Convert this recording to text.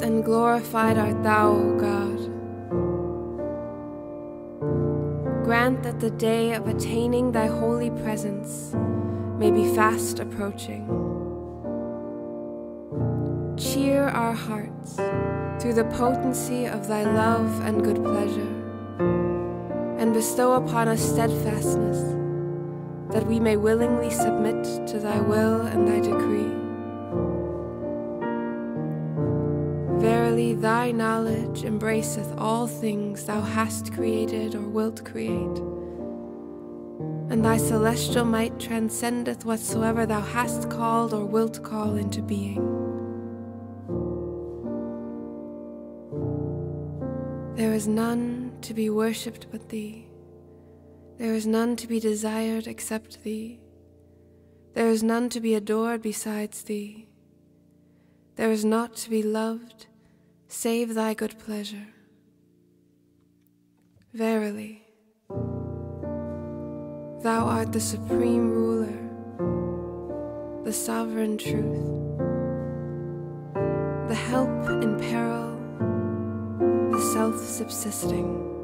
and glorified art thou, O God. Grant that the day of attaining thy holy presence may be fast approaching. Cheer our hearts through the potency of thy love and good pleasure, and bestow upon us steadfastness, that we may willingly submit to thy will and thy decree. Verily, thy knowledge embraceth all things thou hast created or wilt create, and thy celestial might transcendeth whatsoever thou hast called or wilt call into being. There is none to be worshipped but thee. There is none to be desired except thee. There is none to be adored besides thee. There is naught to be loved save thy good pleasure. Verily, thou art the supreme ruler, the sovereign truth, the help in peril, the self subsisting.